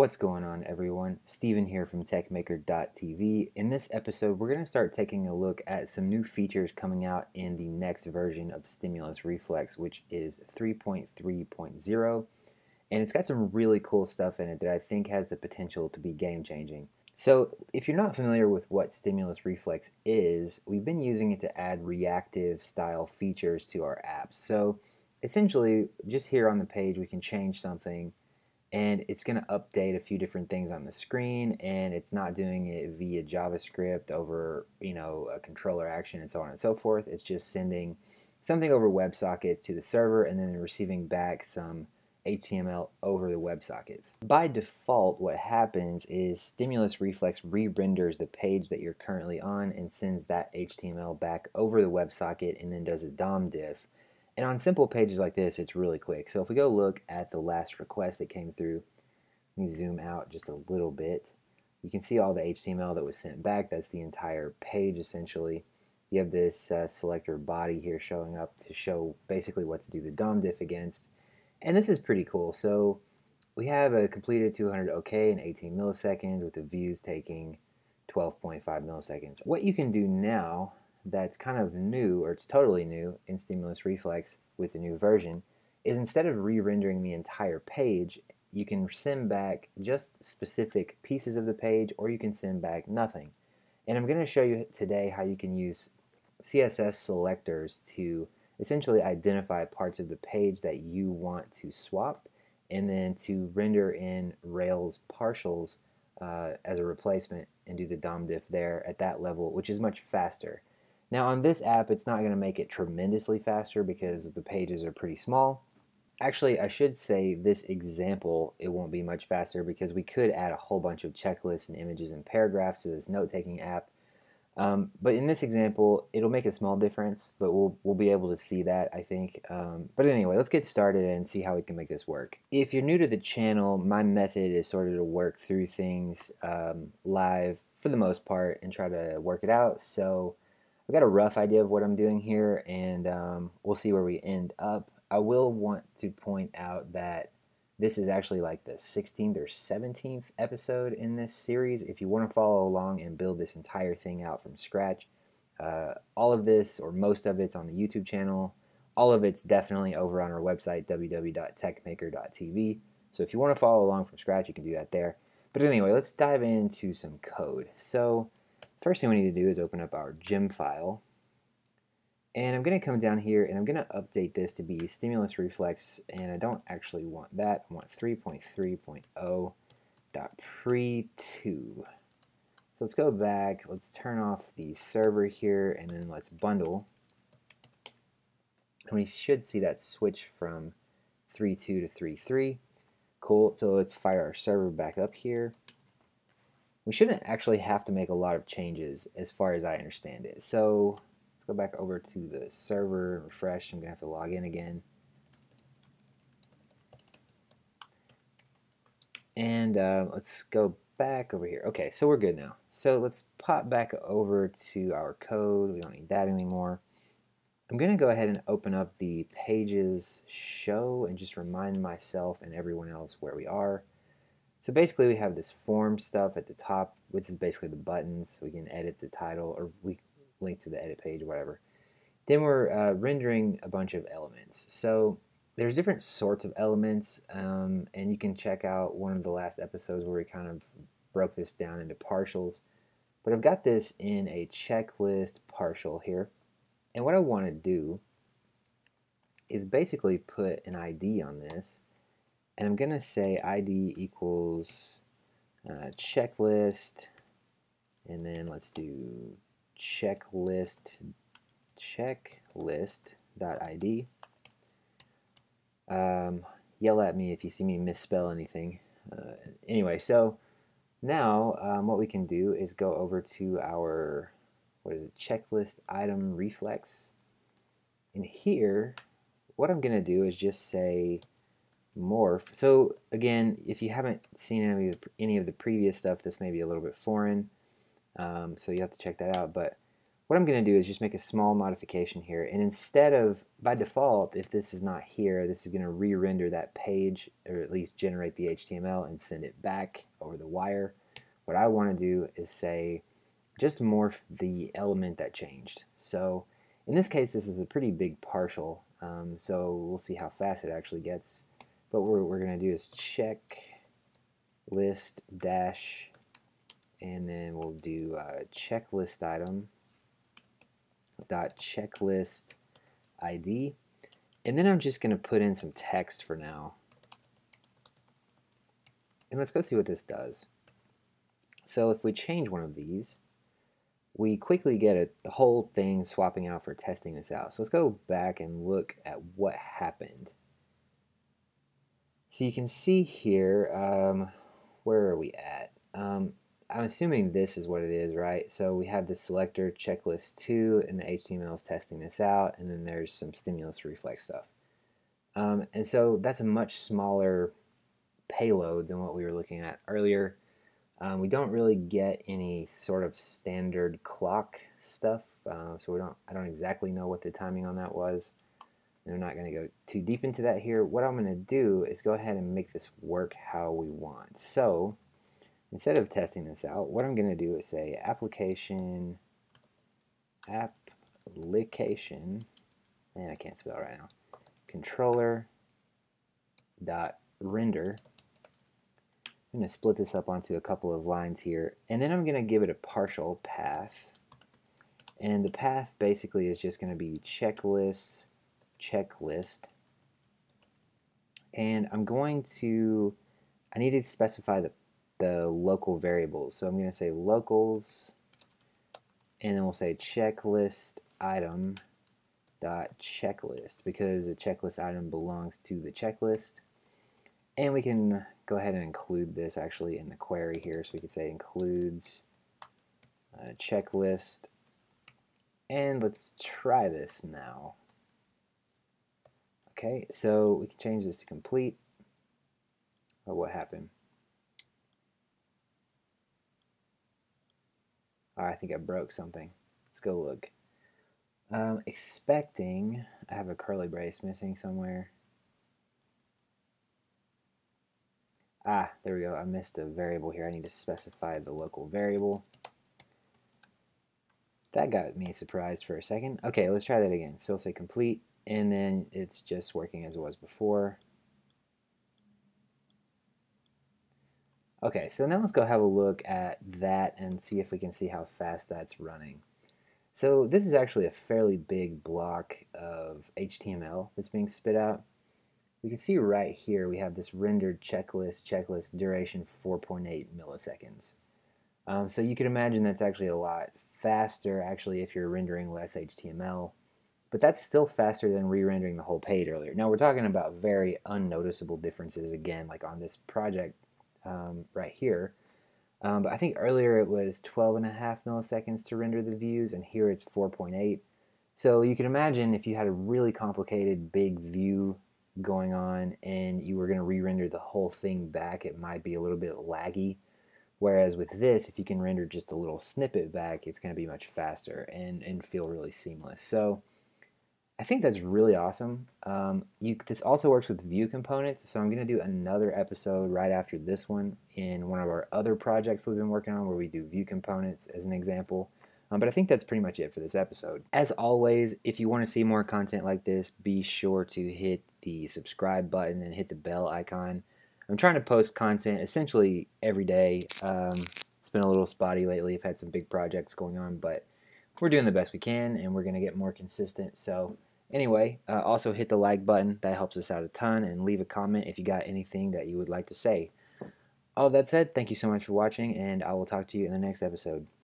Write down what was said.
What's going on, everyone? Steven here from TechMaker.tv. In this episode, we're going to start taking a look at some new features coming out in the next version of Stimulus Reflex, which is 3.3.0. And it's got some really cool stuff in it that I think has the potential to be game changing. So, if you're not familiar with what Stimulus Reflex is, we've been using it to add reactive style features to our apps. So, essentially, just here on the page, we can change something and it's going to update a few different things on the screen and it's not doing it via JavaScript over you know a controller action and so on and so forth it's just sending something over WebSockets to the server and then receiving back some HTML over the WebSockets. By default what happens is Stimulus Reflex re-renders the page that you're currently on and sends that HTML back over the WebSocket and then does a DOM diff and on simple pages like this, it's really quick. So if we go look at the last request that came through, let me zoom out just a little bit. You can see all the HTML that was sent back. That's the entire page essentially. You have this uh, selector body here showing up to show basically what to do the DOM diff against. And this is pretty cool. So we have a completed 200 OK in 18 milliseconds with the views taking 12.5 milliseconds. What you can do now that's kind of new, or it's totally new in Stimulus Reflex with the new version, is instead of re-rendering the entire page, you can send back just specific pieces of the page, or you can send back nothing. And I'm going to show you today how you can use CSS selectors to essentially identify parts of the page that you want to swap, and then to render in Rails partials uh, as a replacement and do the DOM diff there at that level, which is much faster. Now on this app, it's not going to make it tremendously faster because the pages are pretty small. Actually, I should say this example, it won't be much faster because we could add a whole bunch of checklists and images and paragraphs to this note-taking app. Um, but in this example, it'll make a small difference, but we'll, we'll be able to see that, I think. Um, but anyway, let's get started and see how we can make this work. If you're new to the channel, my method is sort of to work through things um, live for the most part and try to work it out. So I've got a rough idea of what I'm doing here and um, we'll see where we end up. I will want to point out that this is actually like the 16th or 17th episode in this series. If you want to follow along and build this entire thing out from scratch, uh, all of this or most of it's on the YouTube channel. All of it's definitely over on our website, www.techmaker.tv. So if you want to follow along from scratch, you can do that there. But anyway, let's dive into some code. So First thing we need to do is open up our gem file. And I'm going to come down here and I'm going to update this to be stimulus reflex and I don't actually want that. I want 3.3.0.pre2. So let's go back, let's turn off the server here and then let's bundle. And we should see that switch from 3.2 to 3.3. Cool, so let's fire our server back up here we shouldn't actually have to make a lot of changes as far as I understand it. So let's go back over to the server, refresh. I'm going to have to log in again. And uh, let's go back over here. Okay, so we're good now. So let's pop back over to our code. We don't need that anymore. I'm going to go ahead and open up the pages show and just remind myself and everyone else where we are. So basically we have this form stuff at the top, which is basically the buttons. We can edit the title or we link to the edit page whatever. Then we're uh, rendering a bunch of elements. So there's different sorts of elements um, and you can check out one of the last episodes where we kind of broke this down into partials. But I've got this in a checklist partial here. And what I want to do is basically put an ID on this and I'm going to say ID equals uh, checklist, and then let's do checklist checklist.id. Um, yell at me if you see me misspell anything. Uh, anyway, so now um, what we can do is go over to our what is it checklist item reflex. And here, what I'm going to do is just say morph. So again, if you haven't seen any of the, any of the previous stuff, this may be a little bit foreign. Um, so you have to check that out. But what I'm going to do is just make a small modification here. And instead of, by default, if this is not here, this is going to re-render that page, or at least generate the HTML and send it back over the wire. What I want to do is say, just morph the element that changed. So in this case, this is a pretty big partial, um, so we'll see how fast it actually gets. But what we're going to do is check list dash, and then we'll do uh, checklist item dot checklist ID. And then I'm just going to put in some text for now. And let's go see what this does. So if we change one of these, we quickly get a, the whole thing swapping out for testing this out. So let's go back and look at what happened. So you can see here, um, where are we at? Um, I'm assuming this is what it is, right? So we have the selector checklist 2 and the HTML is testing this out and then there's some stimulus reflex stuff. Um, and so that's a much smaller payload than what we were looking at earlier. Um, we don't really get any sort of standard clock stuff, uh, so we don't. I don't exactly know what the timing on that was. And I'm not going to go too deep into that here. What I'm going to do is go ahead and make this work how we want. So instead of testing this out, what I'm going to do is say application application, and I can't spell right now, controller dot render I'm going to split this up onto a couple of lines here, and then I'm going to give it a partial path. And the path basically is just going to be checklist, checklist. And I'm going to, I need to specify the, the local variables. So I'm going to say locals, and then we'll say checklist item dot checklist because the checklist item belongs to the checklist. And we can go ahead and include this actually in the query here. So we could say includes uh, checklist. And let's try this now. Okay, so we can change this to complete. Oh, what happened? Oh, I think I broke something. Let's go look. Um, expecting, I have a curly brace missing somewhere. Ah, there we go. I missed a variable here. I need to specify the local variable. That got me surprised for a second. Okay, let's try that again. So we'll say complete, and then it's just working as it was before. Okay, so now let's go have a look at that and see if we can see how fast that's running. So this is actually a fairly big block of HTML that's being spit out we can see right here we have this rendered checklist, checklist duration 4.8 milliseconds. Um, so you can imagine that's actually a lot faster actually if you're rendering less HTML, but that's still faster than re-rendering the whole page earlier. Now we're talking about very unnoticeable differences again, like on this project um, right here. Um, but I think earlier it was 12 and a half milliseconds to render the views, and here it's 4.8. So you can imagine if you had a really complicated big view going on and you were going to re-render the whole thing back, it might be a little bit laggy. Whereas with this, if you can render just a little snippet back, it's going to be much faster and, and feel really seamless. So I think that's really awesome. Um, you, this also works with view components, so I'm going to do another episode right after this one in one of our other projects we've been working on where we do view components as an example. Um, but I think that's pretty much it for this episode. As always, if you want to see more content like this, be sure to hit the subscribe button and hit the bell icon. I'm trying to post content essentially every day. Um, it's been a little spotty lately. I've had some big projects going on, but we're doing the best we can and we're going to get more consistent. So anyway, uh, also hit the like button. That helps us out a ton and leave a comment if you got anything that you would like to say. All that said, thank you so much for watching and I will talk to you in the next episode.